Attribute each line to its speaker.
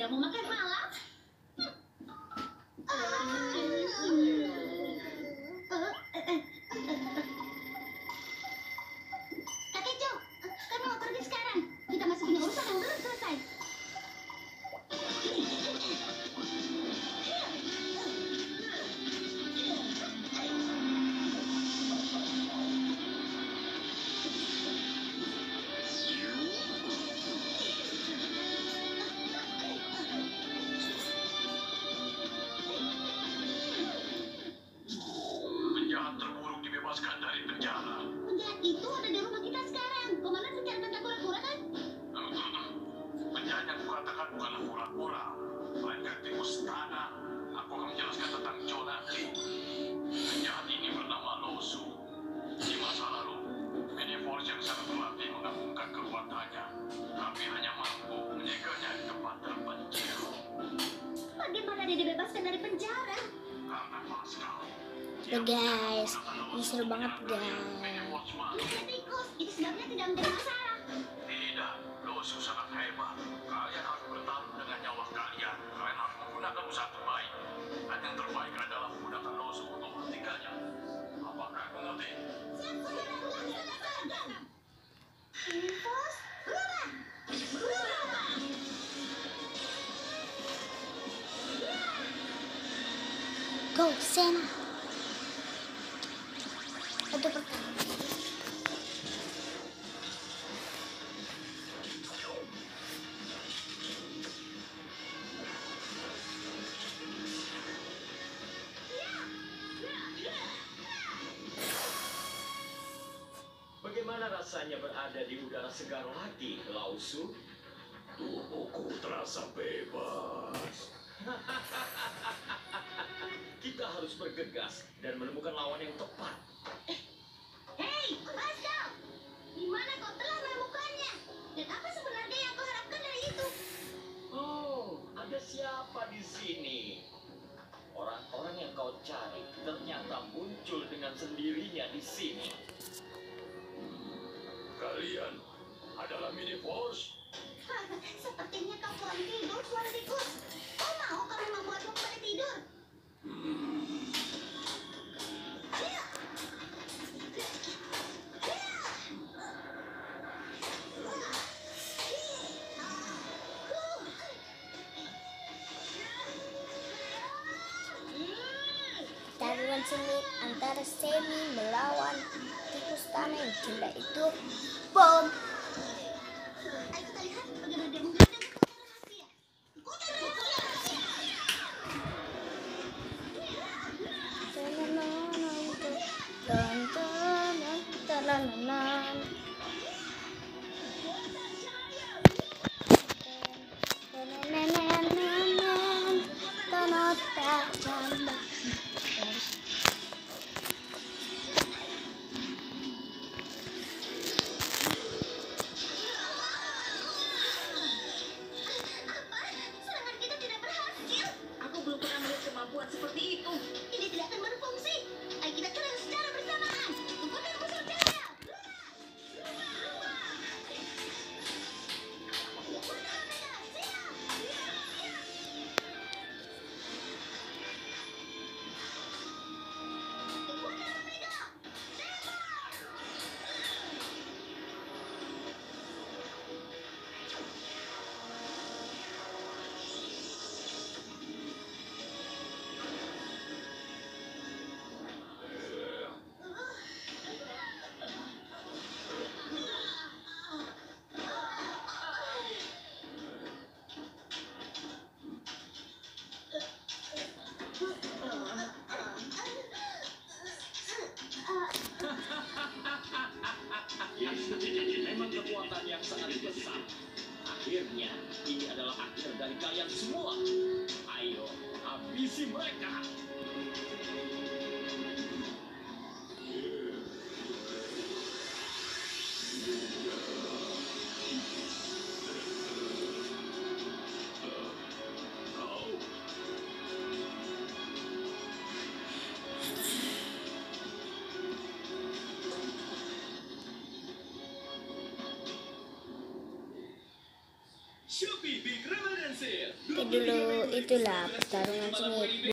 Speaker 1: Dá uma lá. Pura-pura, melainkan tanah. Aku akan menjelaskan tentang Jonah Lee. Penjahat ini bernama Losu. Di masa lalu, Miniforce yang sangat berlatih menggabungkan kekuatannya, tapi hanya mampu menyeganya di tempat terpencil.
Speaker 2: Bagaimana dia dibebaskan dari penjara?
Speaker 1: Karena Pascal.
Speaker 3: Tuh guys, ini seru banget guys.
Speaker 2: Itu sebabnya tidak menjadi masalah.
Speaker 1: Tidak, Losu sangat hebat.
Speaker 3: Go per-
Speaker 4: Bagaimana rasanya berada di udara segar lagi, Lausu?
Speaker 1: Tubuhku terasa bebas.
Speaker 4: Harus bergegas dan menemukan lawan yang tepat.
Speaker 2: Hei, Pascal. Di mana kau telah menemukannya? Dan apa sebenarnya yang kau harapkan dari itu?
Speaker 4: Oh, ada siapa di sini? Orang-orang yang kau cari ternyata muncul dengan sendirinya di sini.
Speaker 1: Kalian
Speaker 3: taruhan sengit antara Semi melawan tikus tanah yang gila itu bom.
Speaker 2: Ayo kita kekuatan
Speaker 4: yang sangat besar. Akhirnya, ini adalah akhir dari kalian semua. Ayo, habisi mereka.
Speaker 3: Oke dulu. Itulah pertarungan sengit